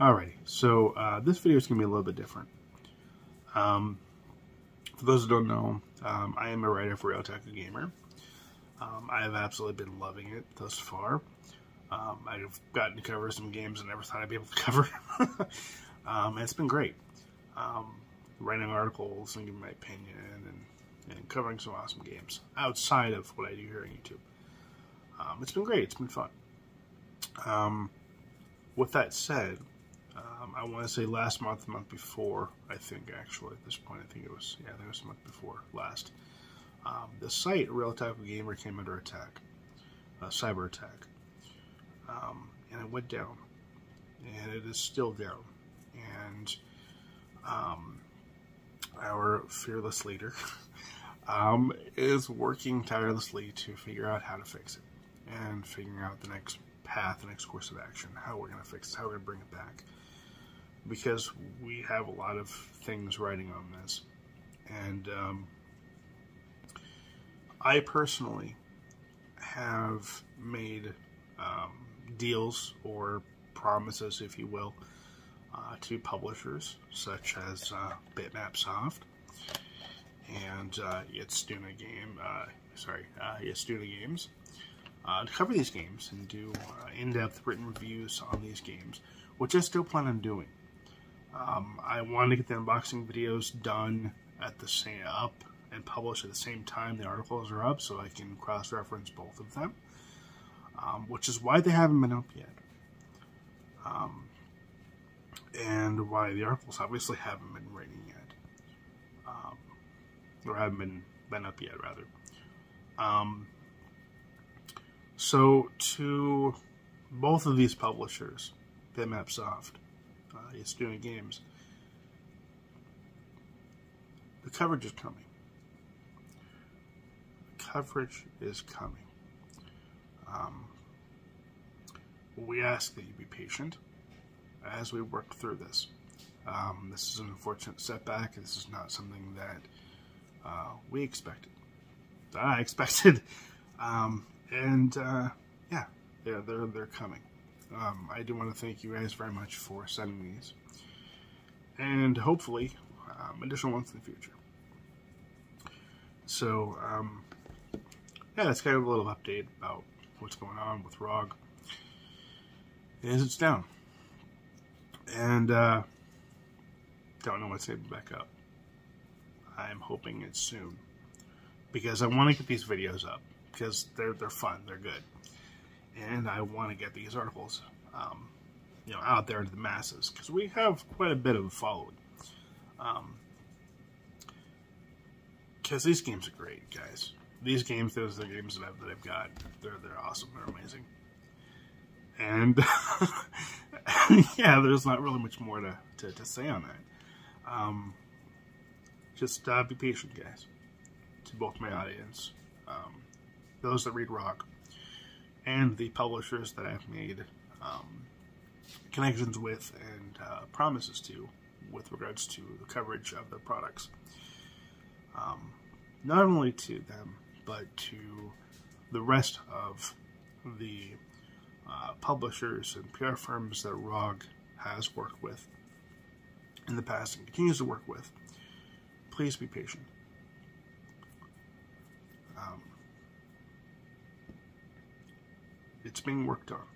Alrighty, so uh, this video is going to be a little bit different. Um, for those who don't know, um, I am a writer for Otaku Gamer. Um, I have absolutely been loving it thus far. Um, I've gotten to cover some games I never thought I'd be able to cover. Um, it's been great. Um, writing articles and giving my opinion and, and, covering some awesome games outside of what I do here on YouTube. it's been great. It's been fun. with that said, um, I want to say last month, the month before, I think actually at this point, I think it was, yeah, I think it was month before last. Um, the site Real Otaku Gamer came under attack, a cyber attack, um, and it went down, and it is still down. And um, our fearless leader um, is working tirelessly to figure out how to fix it and figuring out the next path, the next course of action, how we're going to fix it, how we're going to bring it back because we have a lot of things writing on this. And um, I personally have made um, deals or promises, if you will, uh, to publishers such as uh, Bitmap and uh, Game, uh, sorry, uh, Games, uh, to cover these games and do uh, in-depth written reviews on these games, which I still plan on doing. Um, I wanted to get the unboxing videos done at the same up and published at the same time the articles are up, so I can cross-reference both of them. Um, which is why they haven't been up yet, um, and why the articles obviously haven't been written yet, um, or haven't been been up yet rather. Um, so to both of these publishers, BitmapSoft Yastuna games. The coverage is coming. The coverage is coming. Um, we ask that you be patient as we work through this. Um, this is an unfortunate setback. This is not something that uh, we expected. That I expected. Um, and uh, yeah, they're they're coming. Um, I do want to thank you guys very much for sending these. And hopefully, um, additional ones in the future. So, um, yeah, that's kind of a little update about what's going on with ROG. Is it's down. And, uh, don't know what's to back up. I'm hoping it's soon. Because I want to get these videos up. Because they're, they're fun. They're good and I want to get these articles, um, you know, out there to the masses because we have quite a bit of a following. Because um, these games are great, guys. These games, those are the games that I've, that I've got. They're they're awesome. They're amazing. And yeah, there's not really much more to, to, to say on that. Um, just uh, be patient, guys. To both my audience, um, those that read ROG and the publishers that I've made um, connections with and uh, promises to with regards to the coverage of their products. Um, not only to them, but to the rest of the uh, publishers and PR firms that ROG has worked with in the past and continues to work with. Please be patient. It's being worked on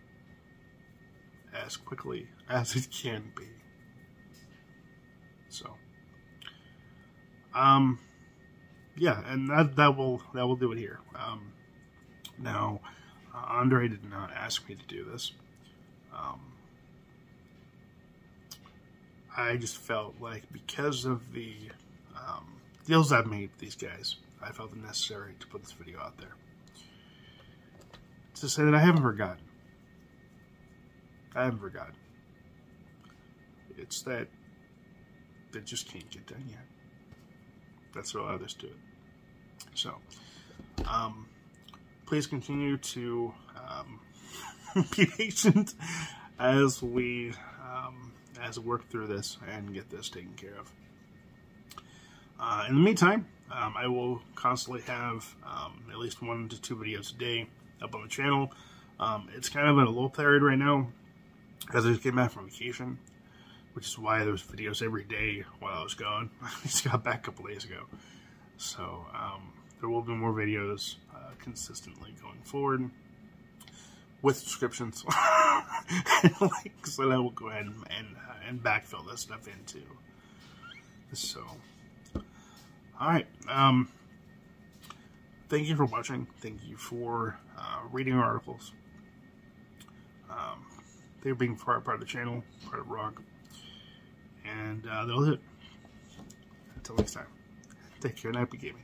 as quickly as it can be. So, um, yeah, and that that will that will do it here. Um, now, uh, Andre did not ask me to do this. Um, I just felt like because of the um, deals I've made with these guys, I felt it necessary to put this video out there to say that I haven't forgotten. I haven't forgotten. It's that they just can't get done yet. That's all others do it. So, um, please continue to um, be patient as we um, as we work through this and get this taken care of. Uh, in the meantime, um, I will constantly have um, at least one to two videos a day up on the channel. Um, it's kind of at a low period right now Because I just came back from vacation, which is why there was videos every day while I was gone. I just got back a couple days ago. So, um, there will be more videos uh, consistently going forward with descriptions links that I will go ahead and, and, uh, and backfill this stuff into. So, alright. Um, thank you for watching. Thank you for uh, reading our articles. Um, they're being part, part of the channel, part of ROG. And uh, that was it. Until next time, take care and happy gaming.